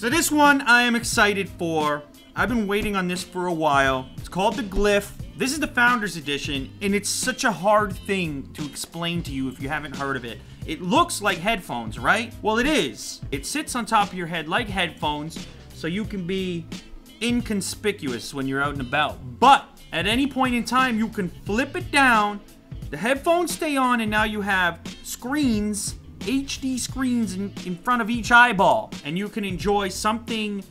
So this one I am excited for. I've been waiting on this for a while. It's called the Glyph. This is the Founders Edition, and it's such a hard thing to explain to you if you haven't heard of it. It looks like headphones, right? Well, it is. It sits on top of your head like headphones, so you can be inconspicuous when you're out and about. But at any point in time, you can flip it down, the headphones stay on, and now you have screens, HD screens in, in front of each eyeball, and you can enjoy something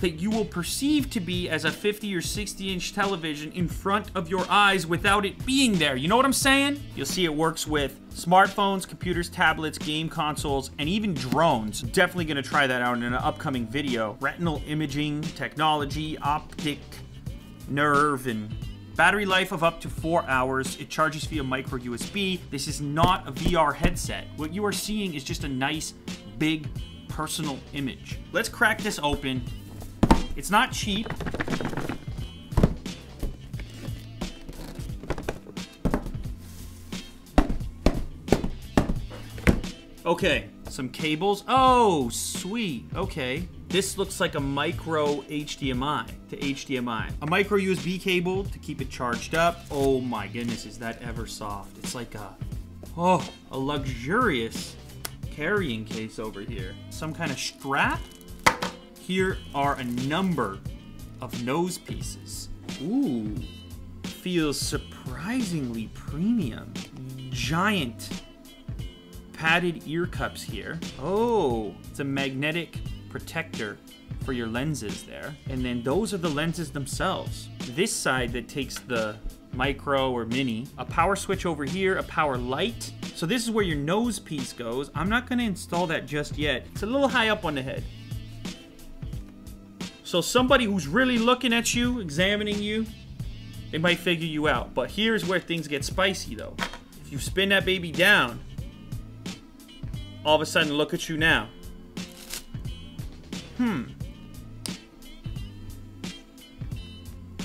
that you will perceive to be as a 50 or 60 inch television in front of your eyes without it being there. You know what I'm saying? You'll see it works with smartphones, computers, tablets, game consoles, and even drones. Definitely gonna try that out in an upcoming video. Retinal imaging, technology, optic, nerve, and Battery life of up to four hours. It charges via micro USB. This is not a VR headset. What you are seeing is just a nice, big, personal image. Let's crack this open. It's not cheap. Okay, some cables. Oh, sweet. Okay. This looks like a micro HDMI to HDMI. A micro USB cable to keep it charged up. Oh my goodness, is that ever soft. It's like a, oh, a luxurious carrying case over here. Some kind of strap. Here are a number of nose pieces. Ooh, feels surprisingly premium. Giant padded ear cups here. Oh, it's a magnetic protector for your lenses there. And then those are the lenses themselves. This side that takes the micro or mini, a power switch over here, a power light. So this is where your nose piece goes. I'm not gonna install that just yet. It's a little high up on the head. So somebody who's really looking at you, examining you, they might figure you out. But here's where things get spicy though. If you spin that baby down, all of a sudden look at you now. Hmm.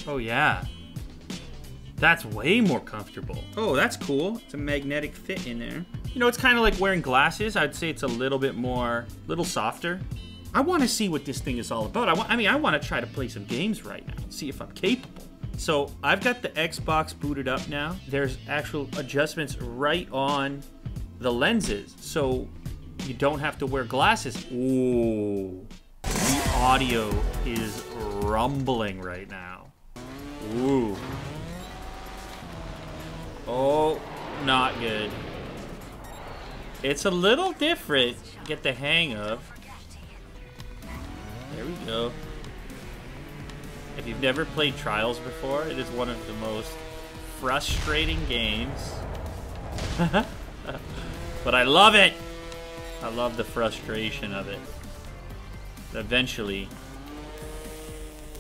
Oh, yeah. That's way more comfortable. Oh, that's cool. It's a magnetic fit in there. You know, it's kind of like wearing glasses. I'd say it's a little bit more, little softer. I want to see what this thing is all about. I, want, I mean, I want to try to play some games right now, see if I'm capable. So I've got the Xbox booted up now. There's actual adjustments right on the lenses. So you don't have to wear glasses. Ooh audio is rumbling right now. Ooh. Oh, not good. It's a little different. To get the hang of. There we go. If you've never played Trials before, it is one of the most frustrating games. but I love it! I love the frustration of it eventually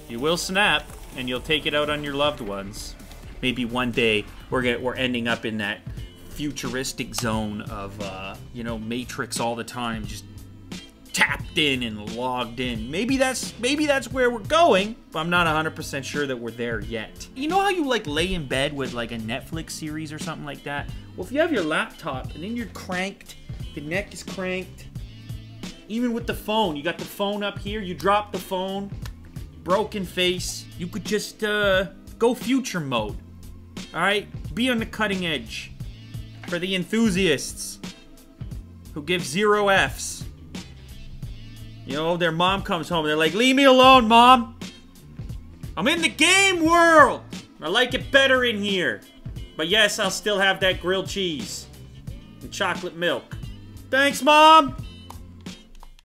you will snap and you'll take it out on your loved ones. Maybe one day we're get, we're ending up in that futuristic zone of uh, you know Matrix all the time, just tapped in and logged in. Maybe that's maybe that's where we're going, but I'm not 100% sure that we're there yet. You know how you like lay in bed with like a Netflix series or something like that? Well, if you have your laptop and then you're cranked, the neck is cranked, even with the phone, you got the phone up here, you drop the phone, broken face. You could just uh, go future mode. Alright? Be on the cutting edge. For the enthusiasts who give zero Fs. You know, their mom comes home, they're like, Leave me alone, mom! I'm in the game world! I like it better in here. But yes, I'll still have that grilled cheese and chocolate milk. Thanks, Mom!